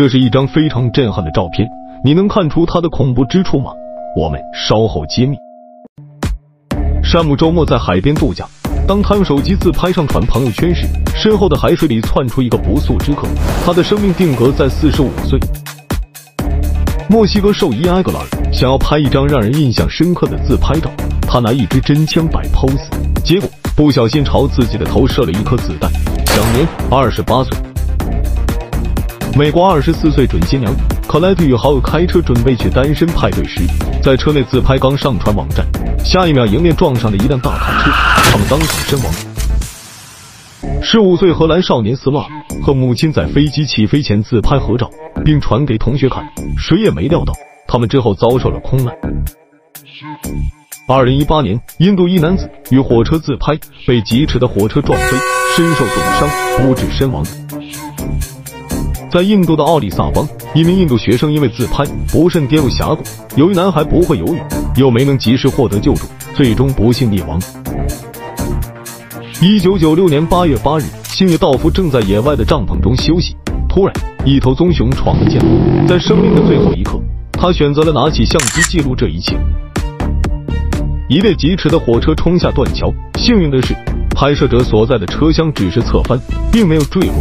这是一张非常震撼的照片，你能看出它的恐怖之处吗？我们稍后揭秘。山姆周末在海边度假，当他用手机自拍上传朋友圈时，身后的海水里窜出一个不速之客，他的生命定格在四十五岁。墨西哥兽医埃格兰想要拍一张让人印象深刻的自拍照，他拿一支真枪摆 pose，结果不小心朝自己的头射了一颗子弹，享年二十八岁。美国二十四岁准新娘克莱特与好友开车准备去单身派对时，在车内自拍刚上传网站，下一秒迎面撞上了一辆大卡车，他们当场身亡。十五岁荷兰少年斯瓦和母亲在飞机起飞前自拍合照，并传给同学看，谁也没料到他们之后遭受了空难。二零一八年，印度一男子与火车自拍，被疾驰的火车撞飞，身受重伤，不治身亡。在印度的奥里萨邦，一名印度学生因为自拍不慎跌入峡谷，由于男孩不会游泳，又没能及时获得救助，最终不幸溺亡。一九九六年八月八日，星野道夫正在野外的帐篷中休息，突然一头棕熊闯了进来。在生命的最后一刻，他选择了拿起相机记录这一切。一列疾驰的火车冲下断桥，幸运的是，拍摄者所在的车厢只是侧翻，并没有坠落。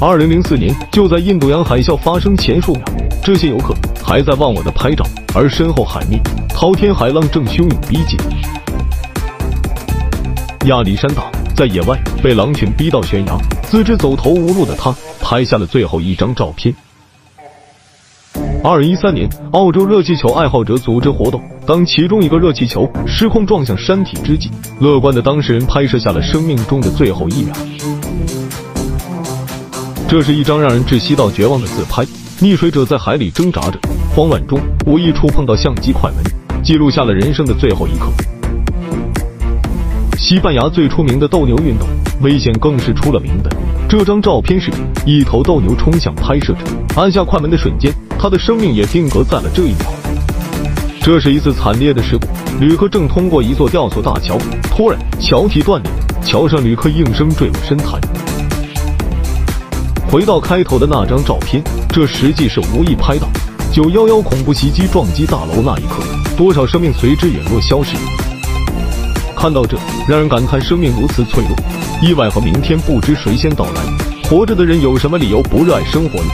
二零零四年，就在印度洋海啸发生前数秒，这些游客还在忘我的拍照，而身后海面滔天海浪正汹涌逼近。亚历山大在野外被狼群逼到悬崖，自知走投无路的他拍下了最后一张照片。二零一三年，澳洲热气球爱好者组织活动，当其中一个热气球失控撞向山体之际，乐观的当事人拍摄下了生命中的最后一秒。这是一张让人窒息到绝望的自拍，溺水者在海里挣扎着，慌乱中无意触碰到相机快门，记录下了人生的最后一刻。西班牙最出名的斗牛运动，危险更是出了名的。这张照片是一头斗牛冲向拍摄者，按下快门的瞬间，他的生命也定格在了这一秒。这是一次惨烈的事故，旅客正通过一座吊索大桥，突然桥体断裂，桥上旅客应声坠入深潭。回到开头的那张照片，这实际是无意拍到。九幺幺恐怖袭击撞击大楼那一刻，多少生命随之陨落消失。看到这，让人感叹生命如此脆弱，意外和明天不知谁先到来。活着的人有什么理由不热爱生活呢？